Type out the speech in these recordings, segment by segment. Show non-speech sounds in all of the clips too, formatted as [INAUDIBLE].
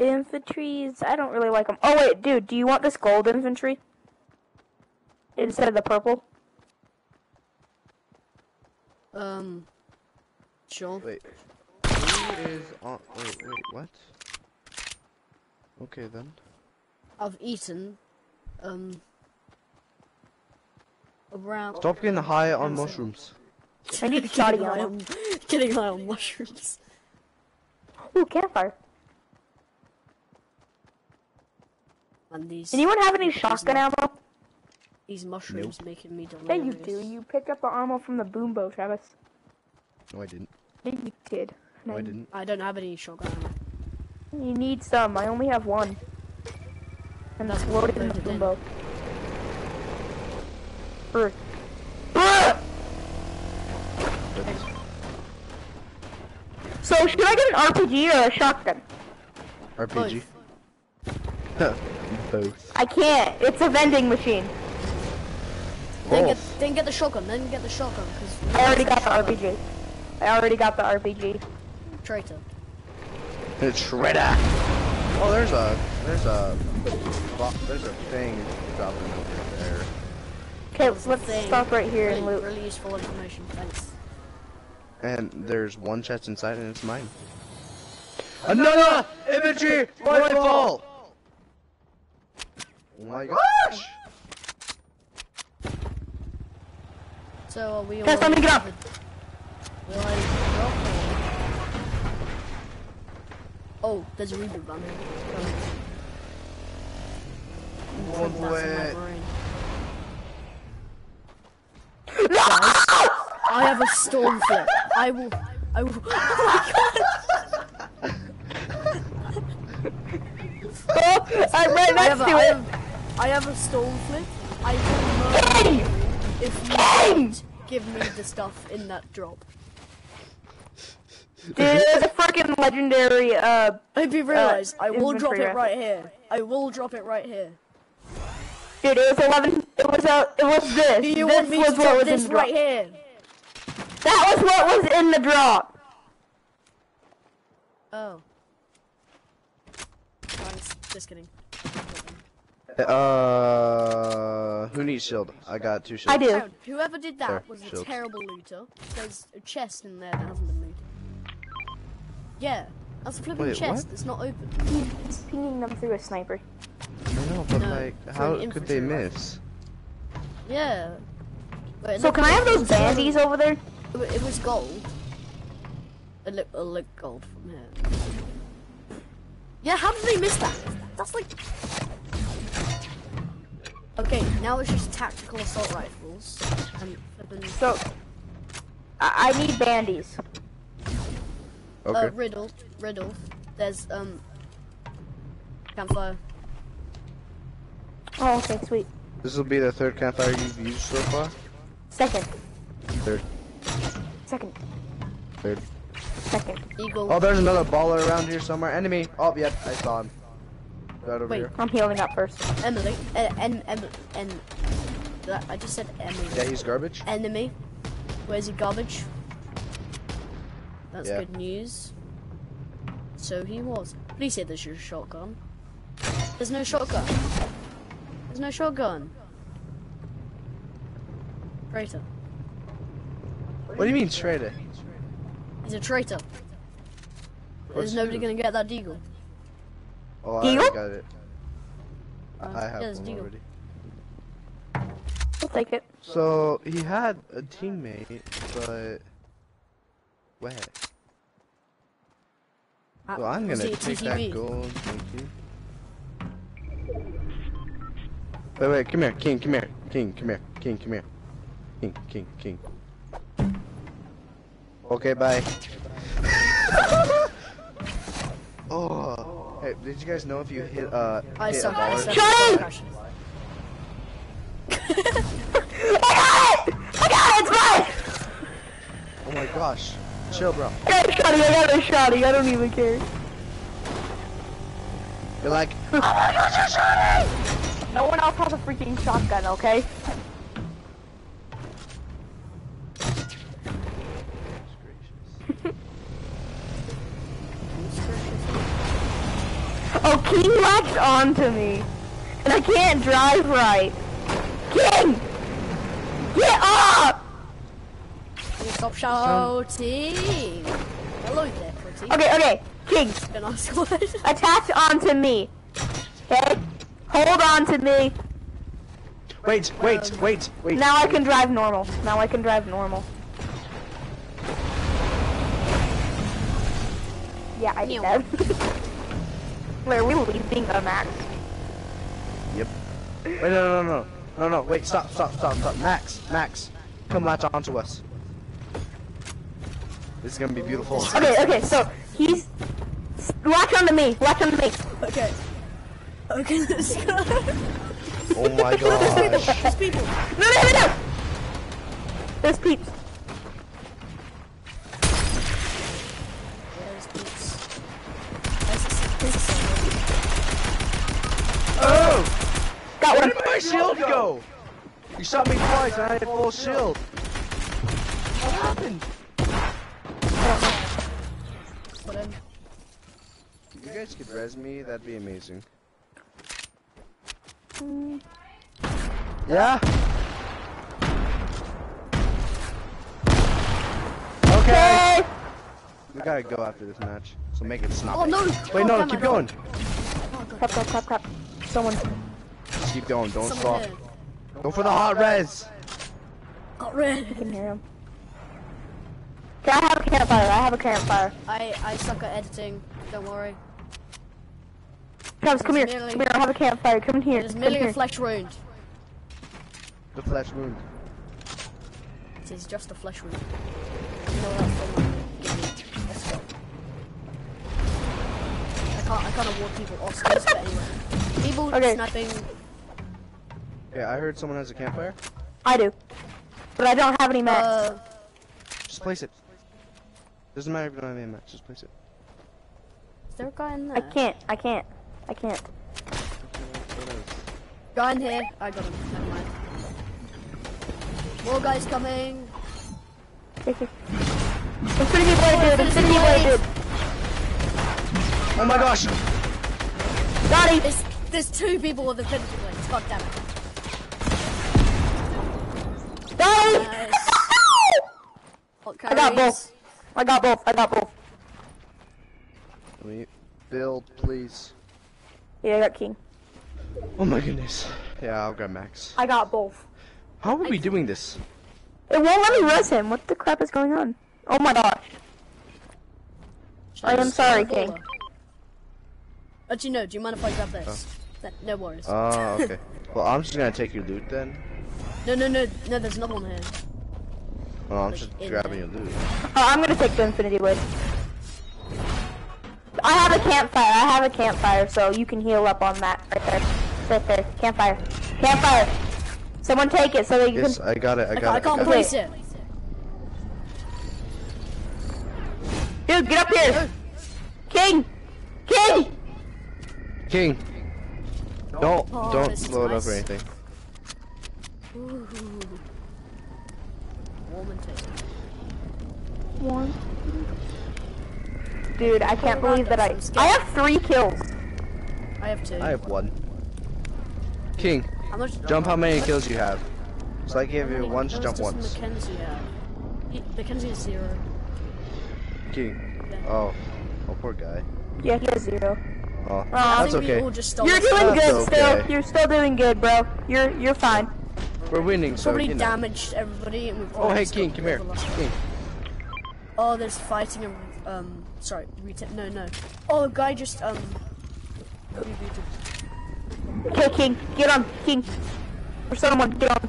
Infantries, I don't really like them. Oh wait, dude, do you want this gold infantry? Instead of the purple? Um, sure. Wait. Who is on? Wait, wait, what? Okay then. I've eaten, um, around. Stop getting high on mushrooms. I need Getting shoddy high ammo. on, getting high on mushrooms. Ooh, campfire. And these. Anyone have any these shotgun mu- ammo? These mushrooms making me Yeah, delirious. you do. You picked up the ammo from the Boom Bow, Travis. No, I didn't. Yeah, you did. No, I didn't. I don't have any shotgun ammo. You need some. I only have one. And that's That's loaded in the loaded boom in. bow. Brr. Brr! So should I get an RPG or a shotgun? RPG. Both. [LAUGHS] I can't. It's a vending machine. Then get, oh. then get the shotgun. Then get the shotgun because I already got the RPG. I already got the RPG. Traitor. It's Shredder. Oh, there's a there's a there's a thing dropping over there. Okay, let's thing? stop right here and loot. really useful information. Thanks. And there's one chest inside, and it's mine. Another infantry rifle. Oh my gosh! So are we all? Guys, let me get up. Will I drop Oh, there's a reboot button. Oh That's in my boy. brain. Guys, [LAUGHS] I have a storm flip. I will. I will. [LAUGHS] Oh my god! [LAUGHS] I'm right I next have, a, to I, it. have, I have a storm flip. I will murder you if you don't give me the stuff in that drop. Dude, there's a freaking legendary, uh, I hope you realize I will drop it right here. I will drop it right here. dude, it was 11, it was, uh, it was this. Do you this want me was to what drop was this in the drop. right here? That was what was in the drop. Oh. Thanks. Just kidding. Uh, who needs shield? I got two shields. I do. Aaron, Whoever did that There, was a shield. terrible looter. There's a chest in there that hasn't been looted. Yeah, that's a flipping Wait, chest. what? It's not open. He's pinging them through a sniper. I know, but No, like, how could they infantry miss? Yeah. Wait, So can I have those was bandies over there? It It was gold. It looked, it looked gold from here. Yeah, how did they miss that? That's like. Okay, now it's just tactical assault rifles and flipping. So, I, I need bandies. Okay. Uh, riddle, riddle. There's um. Campfire. Oh, okay, sweet. this will be the third campfire you've used so far. Second, Third, second, third. second. Eagle. Oh, there's another baller around here somewhere. Enemy. Oh, yep, I saw him. Right Wait. here. I'm healing up first. Emily. Uh, en, em, en, that- I just said Emily. Yeah, he's garbage. Enemy. Where's your garbage? That's Yeah. good news. So he was. Please say there's your shotgun. There's no shotgun. There's no shotgun. Traitor. What do you mean traitor? He's a traitor. What's There's nobody gonna get that deagle. Oh, I Eagle? got it. Uh, I have yeah, there's one deagle. already. I'll take it. So he had a teammate, but where? Ah, So I'm gonna take TTV? that gold. Thank you. Wait, wait, come here, King, come here, King, come here, King, come here, King, King, King. Okay, bye. [LAUGHS] oh, hey, did you guys know if you hit uh I hit suck. I baller- suck. Shut I up! [LAUGHS] I got it! I got it! It's mine! Oh my gosh, chill, bro. I got a shotty, I got a shotty, I don't even care. You're like, oh my gosh, a shotty! No one else has a freaking shotgun, okay? Oh, King latched onto me. And I can't drive right. King! Get up! Stop shouting. Hello there, pretty. Okay, okay. King, Been asked what? attach onto me. Okay? Hold on to me. Wait, wait, wait, wait. Now I can drive normal. Now I can drive normal. Yeah, I did that. [LAUGHS] Where are we leaving a max? Yep. Wait, no, no, no, no, no, no. Wait, stop, stop, stop, stop. Max, Max, come latch onto us. This is gonna be beautiful. [LAUGHS] Okay, okay, so he's latch onto me. Latch onto me. okay. Okay, [LAUGHS] let's go. Oh my [LAUGHS] gosh. There's people. No, no, no, no. There's peeps. There's peeps. There's a- there's a server. Oh! Got Where one. did my shield go? You shot me twice and I had full shield. What happened? If you guys could res me, that'd be amazing. Yeah? Okay. Okay. We gotta go after this match. So make it snap. Oh no! Wait, no, Oh, keep going. God. Crap, crap, crap, crap. Someone. Just keep going, don't Someone stop. here. Go for the hot res. Got red. I can hear him. Okay, I have a campfire. I have a campfire. I I suck at editing. Don't worry. Travis, come here. Merely- Come here. I have a campfire. Come in here. There's Come merely a here. flesh wound. The flesh wound. It is just a flesh wound. You know what else they might give me? Oscar. I can't I can't award people Oscars, but anyway. People Okay. sniping. Yeah, I heard someone has a campfire. I do. But I don't have any mats. Uh, Just place it. Doesn't matter if you don't have any match, just place it. is there a guy in there? I can't. I can't. I can't. Guy in here. I got him. Never mind. More guys coming. Infinity Blade, dude. Infinity Blade, dude. Oh my gosh! Got him. There's there's two people with infinity blades. God damn it. Got him. Nice. Hot I got both. I got both. I got both. Let me build, please. Yeah, I got king. Oh my goodness. Yeah, I'll grab Max. I got both. How are we doing this? It won't let me res him. What the crap is going on? Oh my gosh. I am sorry, King. baller. Actually, no. Do you mind if I grab this? Oh. No, no worries. Oh, okay. [LAUGHS] well, I'm just gonna take your loot then. No, no, no, no. There's another one here. Well, I'm just in grabbing there. your loot. Oh, I'm gonna take the Infinity Blade. I have a campfire. I have a campfire, so you can heal up on that right there. Right there. Campfire. Campfire. Someone take it so that you Yes, can. I got it. I I, got ca- I it. can't got it. place it. Dude, get up here. King. King. King. Don't Oh, don't this is blow it up or anything. Ooh. Warm and tasty. One. Dude, I can't believe that I. us, I'm scared. I have three kills. I have two. I have one. King, How much? jump how many kills you have. So I give you many one, jump does once. Mckenzie have? He- Mckenzie is zero. King. Oh. Oh, poor guy. Yeah, he has zero. Oh, I that's think we okay. just stole You're doing That's good still. You're still doing good, bro. You're you're fine. We're winning, so Probably you know. damaged everybody. And we've Oh, hey, King, come here. King. Oh, there's fighting and um. Sorry, reta- No, no. Oh, a guy just um. rebooted. Okay, King, get on, King. Or someone, get on.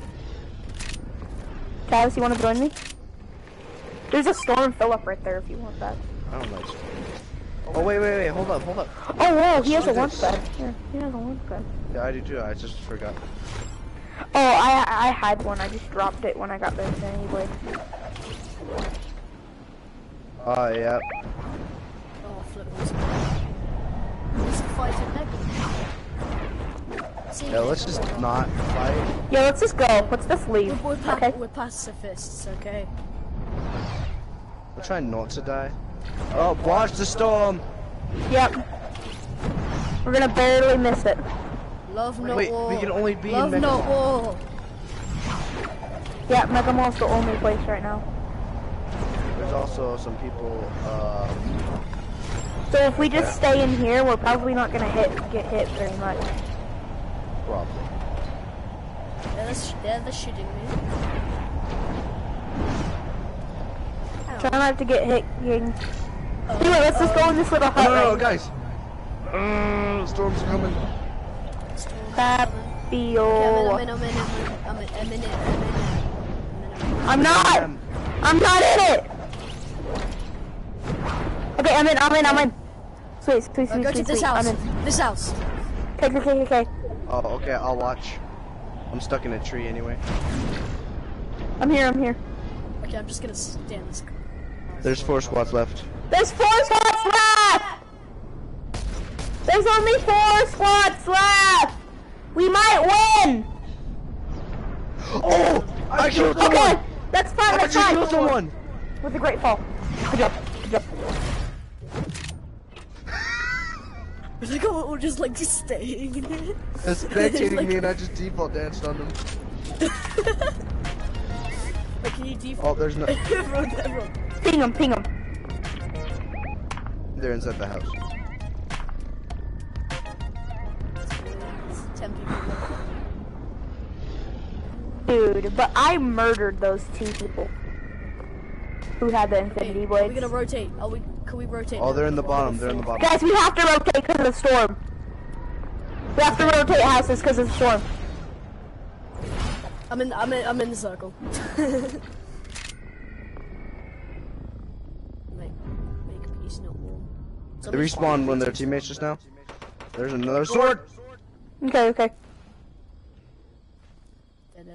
Travis, you want to join me? There's a storm flip right there if you want that. I don't know. Oh, wait, wait, wait. Hold up, hold up. Oh, whoa, he has a do launch Yeah, he has a launch pad. Yeah, I do too. I just forgot. Oh, I I had one. I just dropped it when I got the Infinity Blade. Oh, yeah. Oh, flip. There's a fighting neck. Yeah, let's just not fight. Yeah, let's just go. Let's just leave. We're, pa- Okay. we're pacifists, okay? We're trying not to die. Oh, watch the storm. Yep. We're gonna barely miss it. Love not Wait, war. we can only be in Love Mega not Mall. war. Yeah, Mega Mall's the only place right now. There's also some people, uh, So if we just stay in here, we're probably not gonna hit get hit very much. probably. Yeah, that's, yeah, they're shooting me. Try not to get hit. Getting... Anyway, let's just go in this little No, hut. no, no, right guys. Uh, storm's coming. Okay, I'm not. Um, I'm not in it. Okay, I'm in. I'm in. I'm in. Sweet, Uh, sweet, go to this house. This house. Okay, okay, okay. Oh, okay, I'll watch. I'm stuck in a tree anyway. I'm here. I'm here. Okay, I'm just gonna stand this. There's four squads left. There's four squads left. There's only four squads left. I killed Okay, someone! that's fine. I That's just fine. killed someone! With a great fall. Good job. Good job. Like, oh, we're just like just staying in it. They're [LAUGHS] spectating Like- me and I just default danced on them. [LAUGHS] Like, can you default? Oh, there's no. [LAUGHS] everyone, everyone. Ping him. Ping him. They're inside the house. Dude, but I murdered those two people who had the Hey, infinity are we blades. gonna rotate? Are we? Can we rotate? Oh, they're in the bottom. They're in the bottom. Guys, we have to rotate because of the storm. We have to rotate houses because of the storm. I'm in. I'm in. I'm in the circle. [LAUGHS] make, make peace, not war. They respawn when their teammates just now. There's another sword! Okay, okay.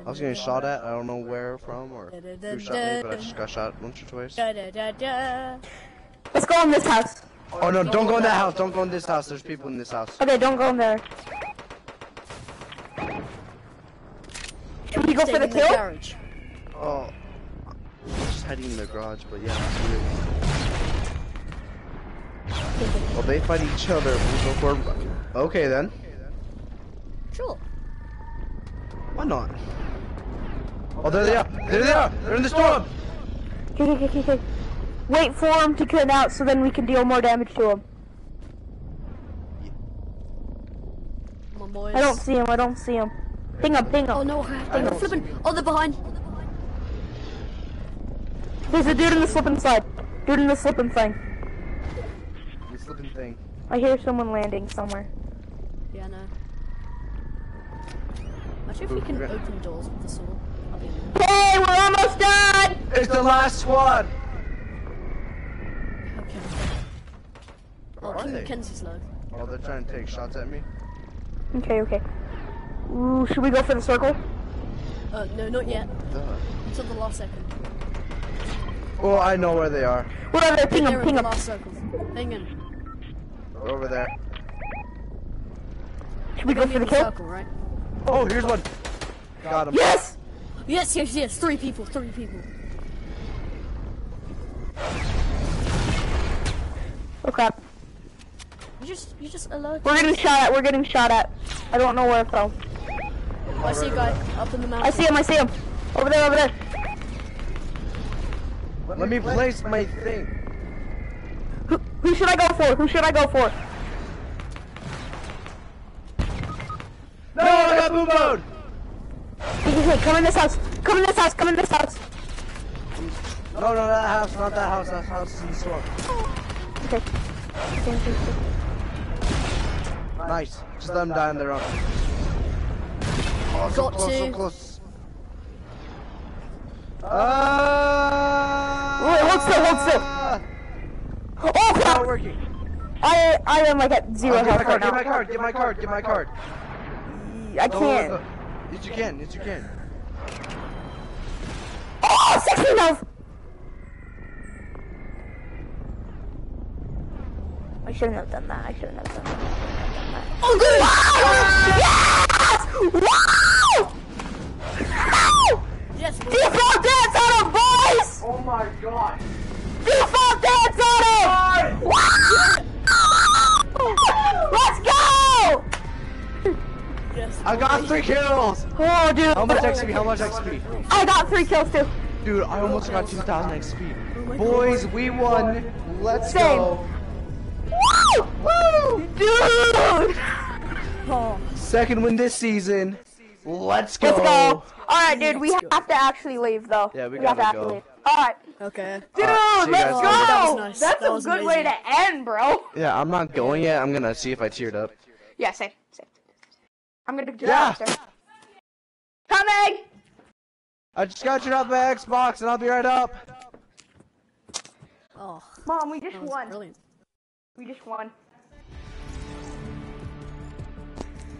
I was getting shot at. I don't know where from or who shot me, but I just got shot once or twice. Let's go in this house. Oh no, don't go in that house. Don't go in this house. There's people in this house. Okay, don't go in there. Should we go for the kill? garage. Oh. I'm just hiding in the garage, but yeah. Well, they fight each other. We'll go for. Okay then. Sure. Why not? Oh, there they are. There they are. They're in the storm. Okay, okay, okay, okay. Wait for him to come out so then we can deal more damage to him. Come on, boys. I don't see him, I don't see him. Ping him, ping him. Oh him. no, I they're don't flipping. Oh, they're behind. There's a dude in the slip and slide. Dude in the slip and thing. The slipping thing. I hear someone landing somewhere. Yeah, I know. Imagine if we can open doors with the sword. I'll be in Hey, we're almost done! It's the last squad. Okay. Oh, Where are King they? Mckenzie's low. Oh, they're trying to take shots at me. Okay, okay. Ooh, should we go for the circle? Uh, no, not yet. Duh. Until the last second. Oh, I know where they are. Whatever, ping They're him, in ping the him. last circle. Hang on. They're over there. Should we go for the the kill? circle, right? Oh, here's one. Got him. Yes! Yes, yes, yes. Three people. Three people. Oh crap. You just, you just alert. We're getting shot at, we're getting shot at. I don't know where from. Oh, I see a guy up in the mountain. I see him, I see him. Over there, over there. Let me place my thing. Who, who should I go for? Who should I go for? Boom mode. Come in this house. Come in this house, come in this house. No, no, that house, not that house. That house is in the storm. Okay. Nice. Just let them die on their own. Oh, so Got close, so close. Ah! Wait, hold still, hold still. Oh Not working. I I am like at zero Oh, get my card, get my card, get my card, get my card. I oh, can't. no, no. Yes, you can, yes, you can. Oh, 16 health! I shouldn't have done that. I shouldn't have done that. Oh, good. Wow! Yes! Wow! Wow! Yes. boys. Default dance on him, boys! Oh my god. Default dance on him! Wow! I got three kills. Oh, dude. How much XP? How much XP? I got three kills too. Dude, I almost got 2,000 XP. Boys, we won. Let's Same. go. Woo! Woo! Dude! Oh, Second win this season. Let's go. Let's go. Alright, dude, we have to actually leave though. Yeah, we have to gotta go. leave. Alright. okay. Dude, Alright, let's go! That was nice. That's That a was good way to end, bro. Yeah, I'm not going yet. I'm gonna see if I teared up. Yeah, same. Same. I'm gonna do Yeah. that after. Coming! I just got you off my Xbox and I'll be right up. Oh, Mom, we just won. brilliant. We just won.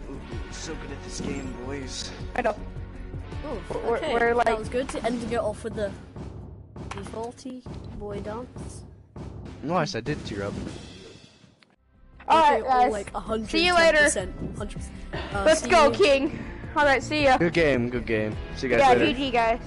Ooh, so good at this game, boys. I know. Oh, We're- okay. we're, like- that was good. To ending it off with the defaulty boy dance. Nice, I did tear up. Alright, Okay, guys. Like 110%, See you later. 100%. Uh, Let's go, you- King. Alright, see ya. Good game, good game. See you guys Yeah, later. GG, guys.